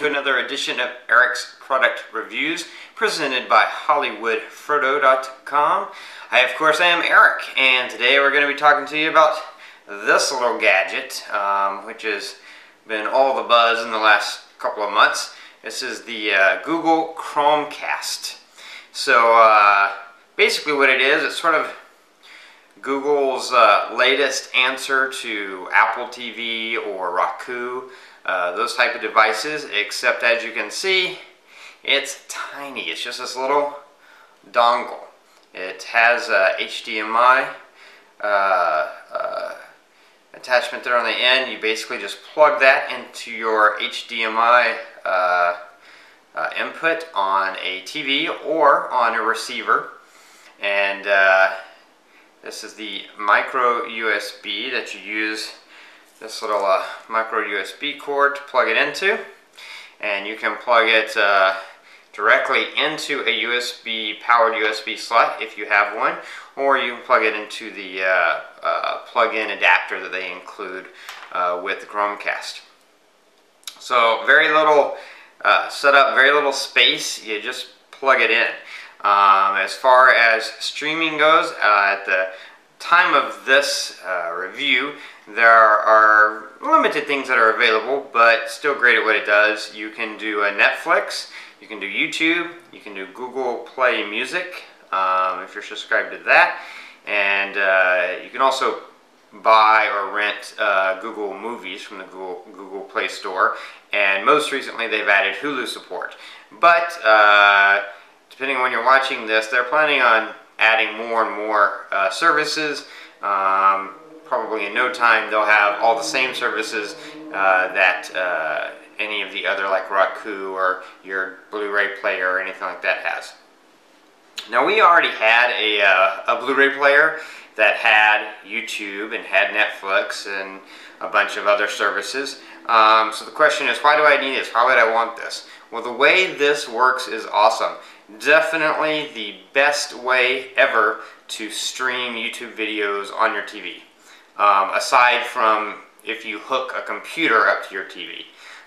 to another edition of Eric's Product Reviews presented by HollywoodFrodo.com. I, of course, am Eric, and today we're going to be talking to you about this little gadget, um, which has been all the buzz in the last couple of months. This is the uh, Google Chromecast. So, uh, basically what it is, it's sort of Google's uh, latest answer to Apple TV or Roku uh, those type of devices, except as you can see, it's tiny. It's just this little dongle. It has a HDMI uh, uh, attachment there on the end. You basically just plug that into your HDMI uh, uh, input on a TV or on a receiver. And this is the micro USB that you use this little uh, micro USB cord to plug it into and you can plug it uh, directly into a USB powered USB slot if you have one or you can plug it into the uh, uh plug-in adapter that they include uh, with the Chromecast. So very little uh, setup, very little space, you just plug it in. Um, as far as streaming goes, at the time of this review, there are limited things that are available, but still great at what it does. You can do a Netflix, you can do YouTube, you can do Google Play Music, um, if you're subscribed to that, and uh, you can also buy or rent uh, Google Movies from the Google, Google Play Store, and most recently they've added Hulu support. But uh, depending on when you're watching this, they're planning on adding more and more uh, services. Um, probably in no time they'll have all the same services uh, that uh, any of the other like Roku or your Blu-ray player or anything like that has. Now we already had a, uh, a Blu-ray player that had YouTube and had Netflix and a bunch of other services. Um, so the question is, why do I need this? Why would I want this? Well, the way this works is awesome. Definitely the best way ever to stream YouTube videos on your TV um, aside from if you hook a computer up to your TV.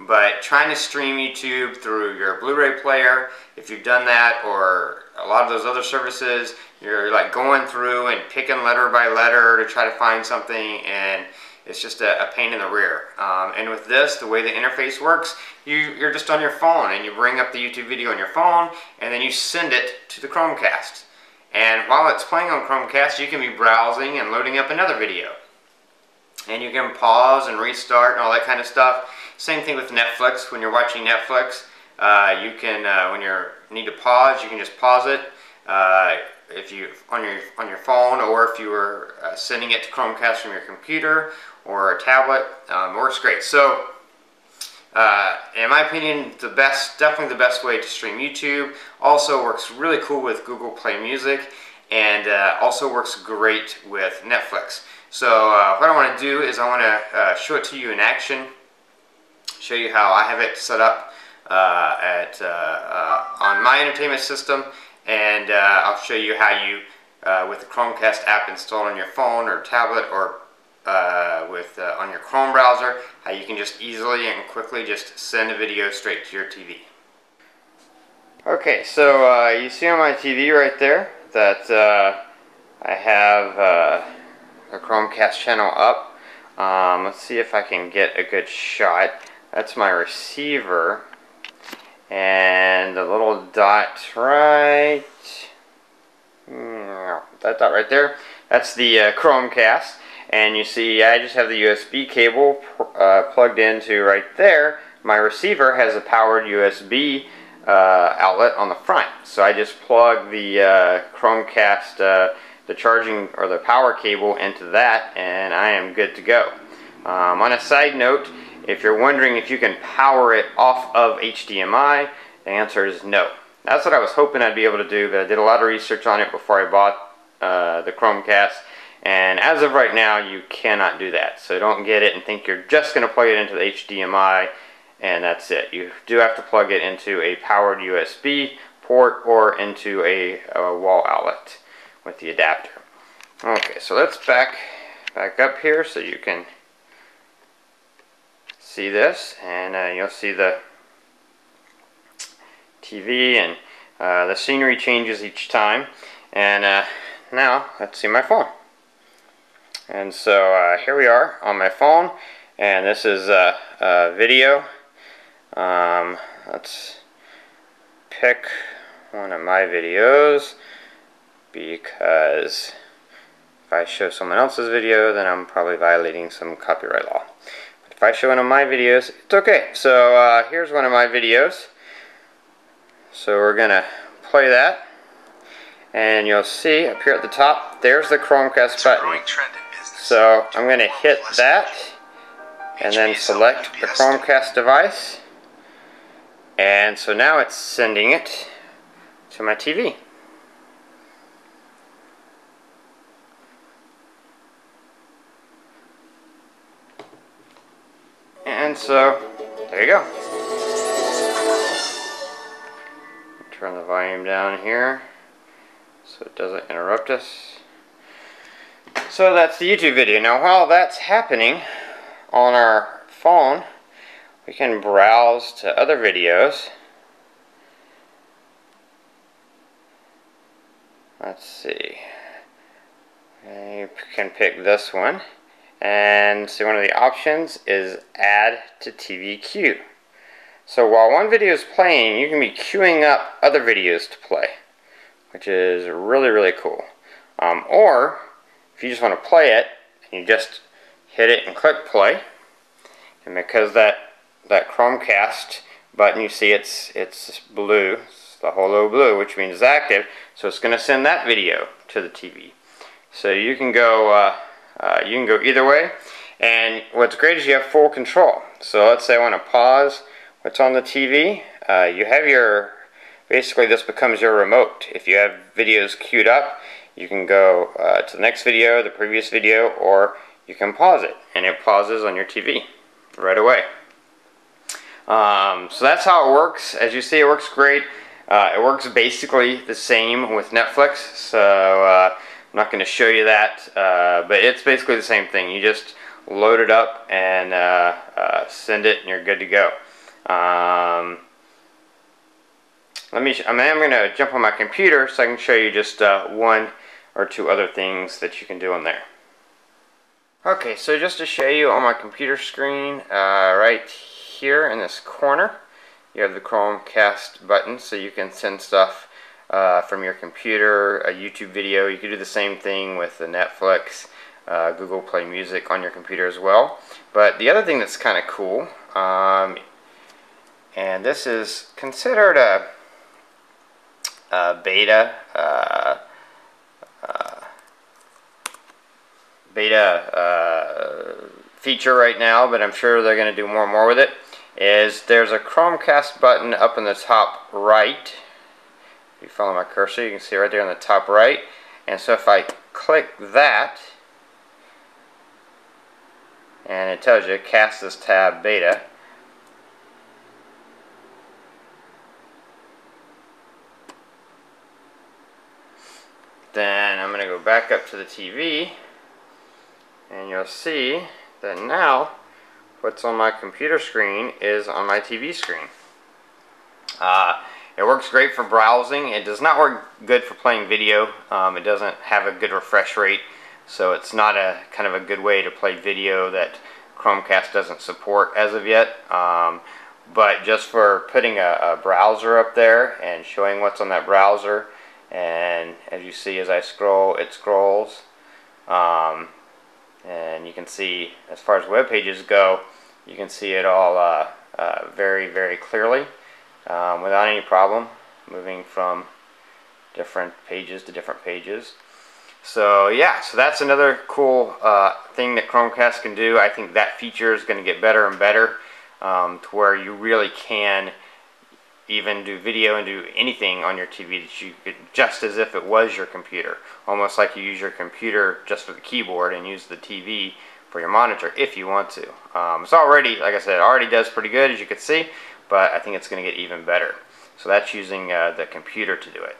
But trying to stream YouTube through your Blu-ray player, if you've done that, or a lot of those other services, you're like going through and picking letter by letter to try to find something, and it's just a, a pain in the rear. Um, and with this, the way the interface works, you, you're just on your phone, and you bring up the YouTube video on your phone, and then you send it to the Chromecast. And while it's playing on Chromecast, you can be browsing and loading up another video and you can pause and restart and all that kind of stuff. Same thing with Netflix. When you're watching Netflix, uh, you can, uh, when you need to pause, you can just pause it. Uh, if you on your on your phone, or if you were uh, sending it to Chromecast from your computer or a tablet, um, works great. So, uh, in my opinion, the best, definitely the best way to stream YouTube. Also works really cool with Google Play Music, and uh, also works great with Netflix. So uh, what I want to do is I want to uh, show it to you in action, show you how I have it set up uh, at on my entertainment system, and uh, I'll show you how you, uh, with the Chromecast app installed on your phone or tablet or uh, with uh, on your Chrome browser, how you can just easily and quickly just send a video straight to your TV. Okay, so you see on my TV right there that I have a Chromecast channel up. Um, let's see if I can get a good shot. That's my receiver. And the little dot right... That dot right there. That's the uh, Chromecast. And you see I just have the USB cable uh, plugged into right there. My receiver has a powered USB uh, outlet on the front. So I just plug the uh, Chromecast uh, the charging or the power cable into that and I am good to go. Um, on a side note, if you're wondering if you can power it off of HDMI, the answer is no. That's what I was hoping I'd be able to do, but I did a lot of research on it before I bought uh, the Chromecast, and as of right now, you cannot do that. So don't get it and think you're just going to plug it into the HDMI, and that's it. You do have to plug it into a powered USB port or into a, a wall outlet with the adapter. Okay, so let's back back up here so you can see this, and uh, you'll see the TV and uh, the scenery changes each time. And uh, now, let's see my phone. And so uh, here we are on my phone, and this is a, a video. Um, let's pick one of my videos because if I show someone else's video, then I'm probably violating some copyright law. If I show one of my videos, it's okay. So uh, here's one of my videos. So we're going to play that. And you'll see up here at the top, there's the Chromecast button. So I'm going to hit that and then select the Chromecast device. And so now it's sending it to my TV. And so, there you go. Turn the volume down here so it doesn't interrupt us. So that's the YouTube video. Now while that's happening on our phone, we can browse to other videos. Let's see. You can pick this one. And see one of the options is add to TV queue. So while one video is playing, you can be queuing up other videos to play, which is really, really cool. Um, or if you just want to play it, you just hit it and click play. And because that that Chromecast button, you see it's it's blue, it's the holo blue, which means it's active. So it's going to send that video to the TV. So you can go uh, uh, you can go either way. And what's great is you have full control. So let's say I want to pause what's on the TV. Uh, you have your basically this becomes your remote. If you have videos queued up, you can go uh, to the next video, the previous video, or you can pause it, and it pauses on your TV right away. Um, so that's how it works. As you see, it works great. Uh, it works basically the same with Netflix, so uh, I'm not going to show you that, uh, but it's basically the same thing. You just load it up and uh, uh, send it, and you're good to go. Um, let me. I am going to jump on my computer so I can show you just uh, one or two other things that you can do on there. Okay, so just to show you on my computer screen, uh, right here in this corner, you have the Chromecast button, so you can send stuff uh, from your computer, a YouTube video. You can do the same thing with the Netflix, uh, Google Play Music on your computer as well. But the other thing that's kind of cool, um, and this is considered a, a beta uh, beta uh, feature right now, but I'm sure they're going to do more and more with it, is there's a Chromecast button up in the top right. If you follow my cursor, you can see right there on the top right. And so if I click that, and it tells you cast this tab beta, then I'm going to go back up to the TV and you'll see that now what's on my computer screen is on my TV screen. Uh, it works great for browsing. It does not work good for playing video. Um, it doesn't have a good refresh rate, so it's not a kind of a good way to play video that Chromecast doesn't support as of yet. Um, but just for putting a, a, browser up there and showing what's on that browser, and as you see as I scroll, it scrolls. Um, and you can see as far as web pages go you can see it all uh, uh, very very clearly um, without any problem moving from different pages to different pages so yeah so that's another cool uh, thing that Chromecast can do I think that feature is going to get better and better um, to where you really can even do video and do anything on your TV that you could, just as if it was your computer. Almost like you use your computer just for the keyboard and use the TV for your monitor if you want to. Um, it's already, like I said, already does pretty good as you can see, but I think it's going to get even better. So that's using uh, the computer to do it.